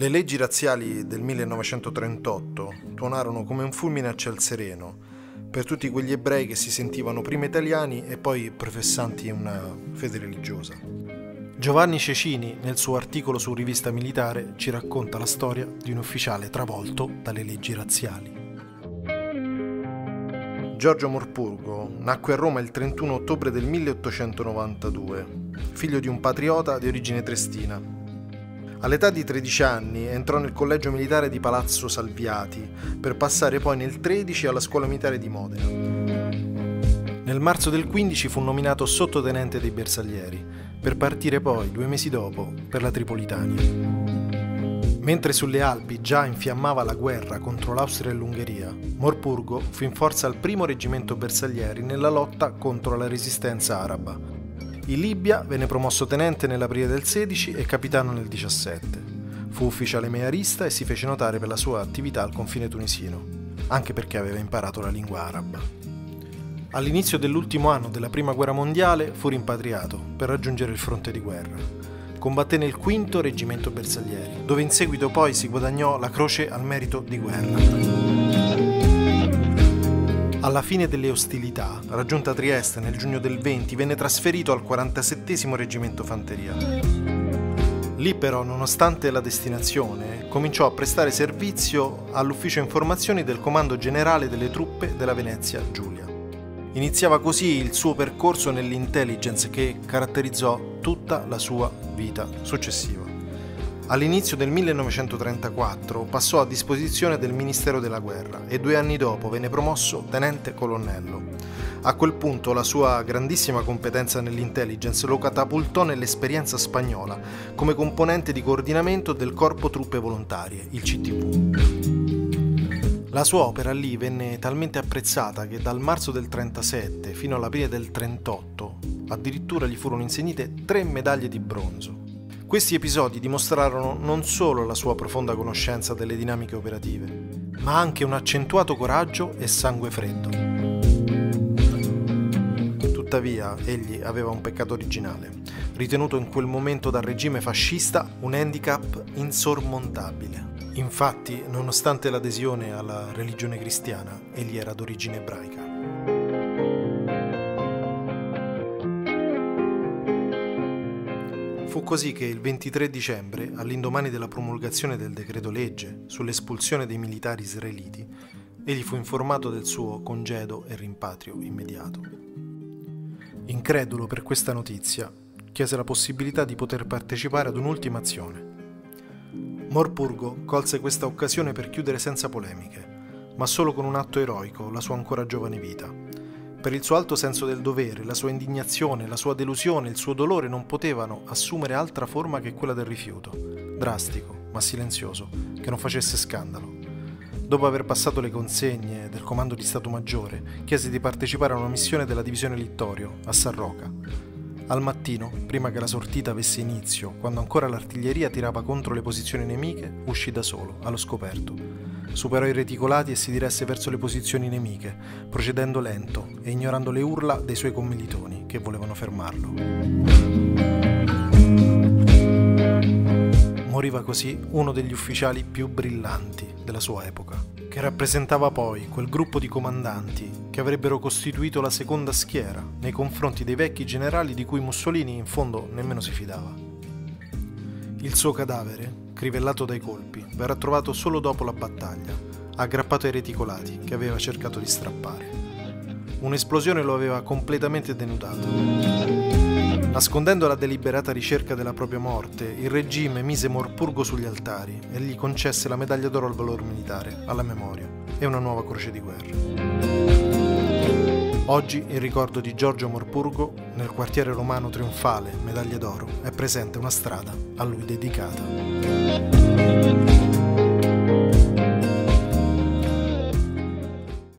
Le leggi razziali del 1938 tuonarono come un fulmine a ciel sereno per tutti quegli ebrei che si sentivano prima italiani e poi professanti una fede religiosa. Giovanni Cecini, nel suo articolo su Rivista Militare, ci racconta la storia di un ufficiale travolto dalle leggi razziali. Giorgio Morpurgo nacque a Roma il 31 ottobre del 1892, figlio di un patriota di origine trestina All'età di 13 anni entrò nel collegio militare di Palazzo Salviati per passare poi nel 13 alla scuola militare di Modena. Nel marzo del 15 fu nominato sottotenente dei bersaglieri, per partire poi, due mesi dopo, per la Tripolitania. Mentre sulle Alpi già infiammava la guerra contro l'Austria e l'Ungheria, Morpurgo fu in forza al primo reggimento bersaglieri nella lotta contro la resistenza araba in Libia venne promosso tenente nell'aprile del 16 e capitano nel 17. Fu ufficiale mearista e si fece notare per la sua attività al confine tunisino, anche perché aveva imparato la lingua araba. All'inizio dell'ultimo anno della Prima Guerra Mondiale fu rimpatriato per raggiungere il fronte di guerra. Combatté nel quinto reggimento bersaglieri, dove in seguito poi si guadagnò la Croce al merito di guerra. Alla fine delle ostilità, raggiunta Trieste nel giugno del 20, venne trasferito al 47 Reggimento Fanteria. Lì però, nonostante la destinazione, cominciò a prestare servizio all'ufficio informazioni del Comando Generale delle Truppe della Venezia Giulia. Iniziava così il suo percorso nell'intelligence che caratterizzò tutta la sua vita successiva. All'inizio del 1934 passò a disposizione del Ministero della Guerra e due anni dopo venne promosso tenente colonnello. A quel punto la sua grandissima competenza nell'intelligence lo catapultò nell'esperienza spagnola come componente di coordinamento del Corpo Truppe Volontarie, il CTV. La sua opera lì venne talmente apprezzata che dal marzo del 37 fino all'aprile del 38 addirittura gli furono insegnite tre medaglie di bronzo. Questi episodi dimostrarono non solo la sua profonda conoscenza delle dinamiche operative, ma anche un accentuato coraggio e sangue freddo. Tuttavia, egli aveva un peccato originale, ritenuto in quel momento dal regime fascista un handicap insormontabile. Infatti, nonostante l'adesione alla religione cristiana, egli era d'origine ebraica. Fu così che il 23 dicembre, all'indomani della promulgazione del decreto legge sull'espulsione dei militari israeliti, egli fu informato del suo congedo e rimpatrio immediato. Incredulo per questa notizia, chiese la possibilità di poter partecipare ad un'ultima azione. Morpurgo colse questa occasione per chiudere senza polemiche, ma solo con un atto eroico la sua ancora giovane vita per il suo alto senso del dovere, la sua indignazione, la sua delusione, il suo dolore non potevano assumere altra forma che quella del rifiuto, drastico ma silenzioso, che non facesse scandalo. Dopo aver passato le consegne del comando di Stato Maggiore, chiese di partecipare a una missione della divisione Littorio, a Sarroca. Al mattino, prima che la sortita avesse inizio, quando ancora l'artiglieria tirava contro le posizioni nemiche, uscì da solo, allo scoperto superò i reticolati e si diresse verso le posizioni nemiche, procedendo lento e ignorando le urla dei suoi commilitoni che volevano fermarlo. Moriva così uno degli ufficiali più brillanti della sua epoca, che rappresentava poi quel gruppo di comandanti che avrebbero costituito la seconda schiera nei confronti dei vecchi generali di cui Mussolini in fondo nemmeno si fidava. Il suo cadavere crivellato dai colpi, verrà trovato solo dopo la battaglia, aggrappato ai reticolati che aveva cercato di strappare. Un'esplosione lo aveva completamente denudato. Nascondendo la deliberata ricerca della propria morte, il regime mise Morpurgo sugli altari e gli concesse la medaglia d'oro al valor militare, alla memoria, e una nuova croce di guerra. Oggi, in ricordo di Giorgio Morpurgo, nel quartiere romano trionfale Medaglie d'Oro è presente una strada a lui dedicata.